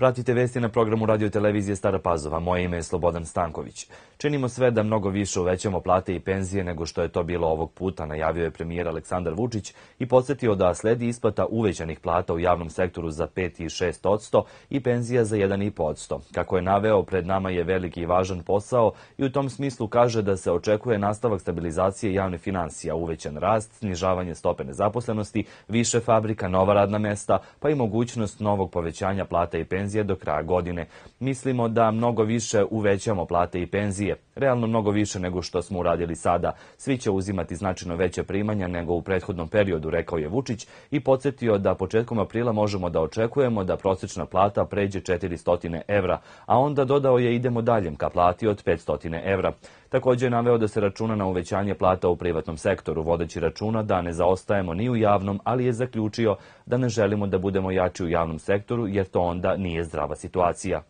Pratite vesti na programu radio televizije Stara Pazova. Moje ime je Slobodan Stanković. Činimo sve da mnogo više uvećamo plate i penzije nego što je to bilo ovog puta, najavio je premijer Aleksandar Vučić i podsjetio da sledi isplata uvećanih plata u javnom sektoru za 5 i 6 odsto i penzija za 1,5 odsto. Kako je naveo, pred nama je veliki i važan posao i u tom smislu kaže da se očekuje nastavak stabilizacije javne financija, uvećan rast, snižavanje stope nezaposlenosti, više fabrika, nova radna mesta, pa i mogućnost novog povećanja plata i penzija penzije do kraja godine. Mislimo da mnogo više uvećamo plate i penzije, realno mnogo više nego što smo uradili sada. Svi će uzimati značajno veće primanja nego u prethodnom periodu, rekao je Vučić i podsjetio da početkom aprila možemo da očekujemo da prosečna plata pređe 400 evra, a onda dodao je idemo daljem ka plati od 500 evra. Takođe je naveo da se računa na uvećanje plata u privatnom sektoru, vodeći računa da ne zaostajemo ni u javnom, ali je zaključio da ne želimo da budemo jači u javnom sektoru, jer to onda nije zdrava situacija.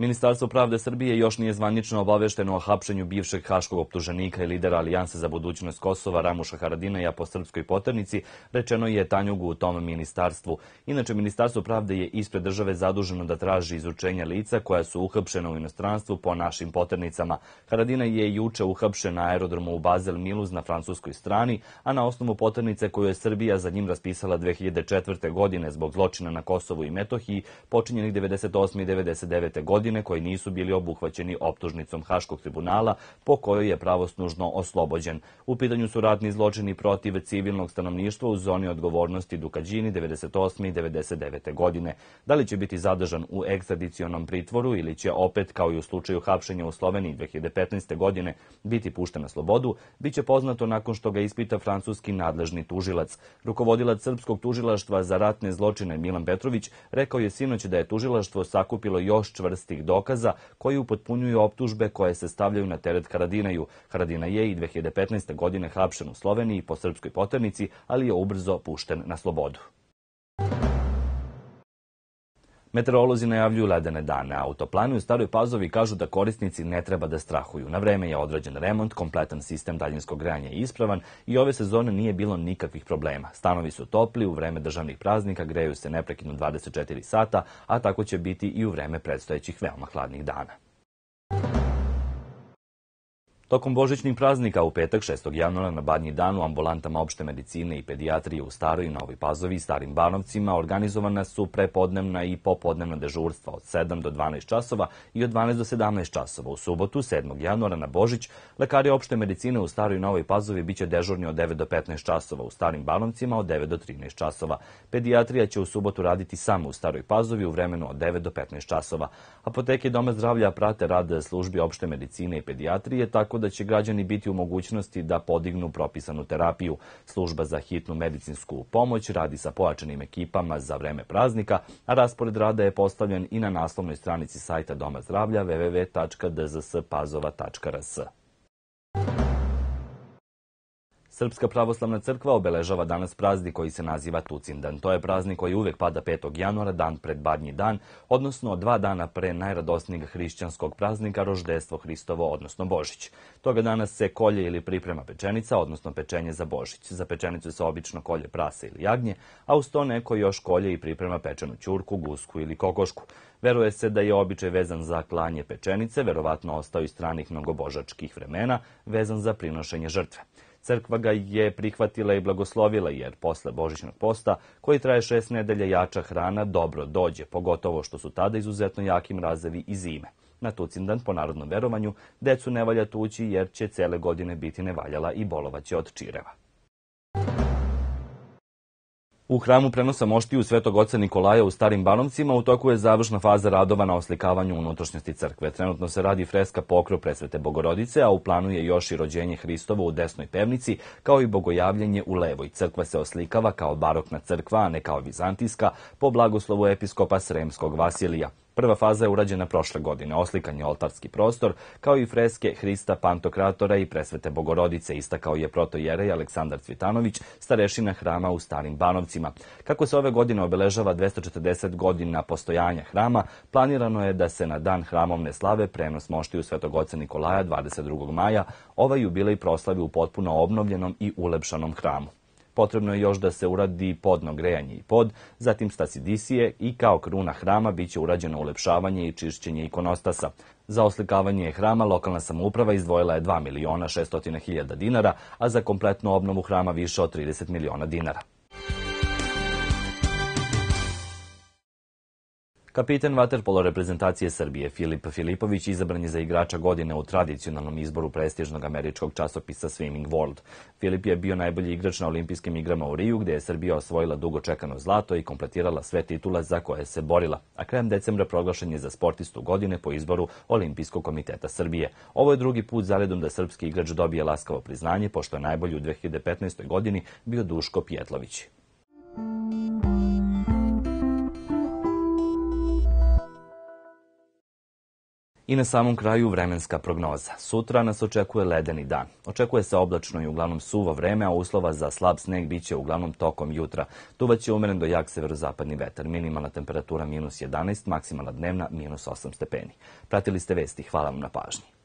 Ministarstvo pravde Srbije još nije zvanično obavešteno o hapšenju bivšeg haškog optuženika i lidera Alijanse za budućnost Kosova Ramuša Haradinaja po srpskoj poternici, rečeno je Tanjugu u tom ministarstvu. Inače, Ministarstvo pravde je ispred države zaduženo da traži izučenja lica koja su uhapšena u inostranstvu po našim poternicama. Haradina je juče uhapšen na aerodromu u Bazel Miluz na francuskoj strani, a na osnovu poternice koju je Srbija za njim raspisala 2004. godine zbog zločina na Kosovu i Metohiji, počinjenih 98. i 99. godine, godine koji nisu bili obuhvaćeni optužnicom Haškog tribunala po kojoj je pravosnužno oslobođen. U pitanju su ratni zločini protiv civilnog stanovništva u zoni odgovornosti Dukađini 98. i 99. godine. Da li će biti zadržan u ekstradicionom pritvoru ili će opet, kao i u slučaju hapšenja u Sloveniji 2015. godine, biti pušten na slobodu, bit će poznato nakon što ga ispita francuski nadležni tužilac. Rukovodilac Srpskog tužilaštva za ratne zločine Milan Petrović rekao je sinoć da je tužilaštvo sakupilo još čvrstih dokaza koji upotpunjuju optužbe koje se stavljaju na teret Haradinaju. Haradina je i 2015. godine hapšen u Sloveniji po srpskoj poternici, ali je ubrzo pušten na slobodu. Meteorolozi najavljuju ledene dane. Autoplani u Staroj Pazovi kažu da korisnici ne treba da strahuju. Na vreme je odrađen remont, kompletan sistem daljinskog grejanja je ispravan i ove sezone nije bilo nikakvih problema. Stanovi su topli, u vreme državnih praznika greju se neprekidno 24 sata, a tako će biti i u vreme predstojećih veoma hladnih dana. Tokom božićnih praznika u petak 6. januara na Badnji dan u ambulantama opšte medicine i pedijatrije u Staroj i Novoj Pazovi i Starim Banovcima organizovana su prepodnevna i popodnevna dežurstva od 7 do 12 časova i od 12 do 17 časova. U subotu 7. januara na Božić lekari opšte medicine u Staroj i Novoj Pazovi biće dežurni od 9 do 15 časova, u Starim Banovcima od 9 do 13 časova. Pedijatrija će u subotu raditi samo u Staroj Pazovi u vremenu od 9 do 15 časova. Apoteke Doma zdravlja prate rad službi opšte medicine i pedijatrije, tako da će građani biti u mogućnosti da podignu propisanu terapiju. Služba za hitnu medicinsku pomoć radi sa pojačanim ekipama za vreme praznika, a raspored rada je postavljen i na naslovnoj stranici sajta Doma zdravlja www.dzspazova.rs. Srpska pravoslavna crkva obeležava danas praznik koji se naziva Tucindan. To je praznik koji uvek pada 5. januara, dan pred Badnji dan, odnosno dva dana pre najradosnijeg hrišćanskog praznika Roždestvo Hristovo, odnosno Božić. Toga danas se kolje ili priprema pečenica, odnosno pečenje za Božić. Za pečenicu se obično kolje prase ili jagnje, a uz to neko još kolje i priprema pečenu ćurku, gusku ili kokošku. Veruje se da je običaj vezan za klanje pečenice, verovatno ostao iz stranih mnogobožačkih vremena, vezan za prinošenje žrtve. Crkva ga je prihvatila i blagoslovila jer posle Božićnog posta, koji traje šest nedelja jača hrana, dobro dođe, pogotovo što su tada izuzetno jaki mrazevi i zime. Na Tucindan, po narodnom verovanju, decu ne valja tući jer će cele godine biti nevaljala i bolovaće od čireva. U hramu prenosa moštiju Svetog oca Nikolaja u Starim Banovcima u toku je završna faza radova na oslikavanju unutrašnjosti crkve. Trenutno se radi freska pokrov presvete Bogorodice, a u planu je još i rođenje Hristovo u desnoj pevnici, kao i bogojavljenje u levoj. Crkva se oslikava kao barokna crkva, a ne kao vizantijska, po blagoslovu episkopa Sremskog Vasilija. Prva faza je urađena prošle godine, oslikan je oltarski prostor, kao i freske Hrista Pantokratora i presvete Bogorodice, istakao je protojerej Aleksandar Cvitanović, starešina hrama u Starim Banovcima. Kako se ove godine obeležava 240 godina postojanja hrama, planirano je da se na dan hramovne slave prenos moštiju Svetog oca Nikolaja 22. maja ovaj jubilej proslavi u potpuno obnovljenom i ulepšanom hramu. Potrebno je još da se uradi podno grejanje i pod, zatim stacidisije i kao kruna hrama biće urađeno ulepšavanje i čišćenje ikonostasa. Za oslikavanje hrama lokalna samouprava izdvojila je 2 miliona 600 hiljada dinara, a za kompletnu obnovu hrama više od 30 miliona dinara. Kapiten vaterpolo reprezentacije Srbije Filip Filipović izabran je za igrača godine u tradicionalnom izboru prestižnog američkog časopisa Swimming World. Filip je bio najbolji igrač na olimpijskim igrama u Riju, gde je Srbija osvojila dugo čekano zlato i kompletirala sve titule za koje se borila, a krajem decembra proglašen je za sportistu godine po izboru Olimpijskog komiteta Srbije. Ovo je drugi put zaredom da srpski igrač dobije laskavo priznanje, pošto je najbolji u 2015. godini bio Duško Pjetlović. I na samom kraju vremenska prognoza. Sutra nas očekuje ledeni dan. Očekuje se oblačno i uglavnom suvo vreme, a uslova za slab sneg biće uglavnom tokom jutra. Duvaće umeren do jak severozapadni vetar. Minimalna temperatura minus 11, maksimalna dnevna minus 8 stepeni. Pratili ste vesti. Hvala vam na pažnji.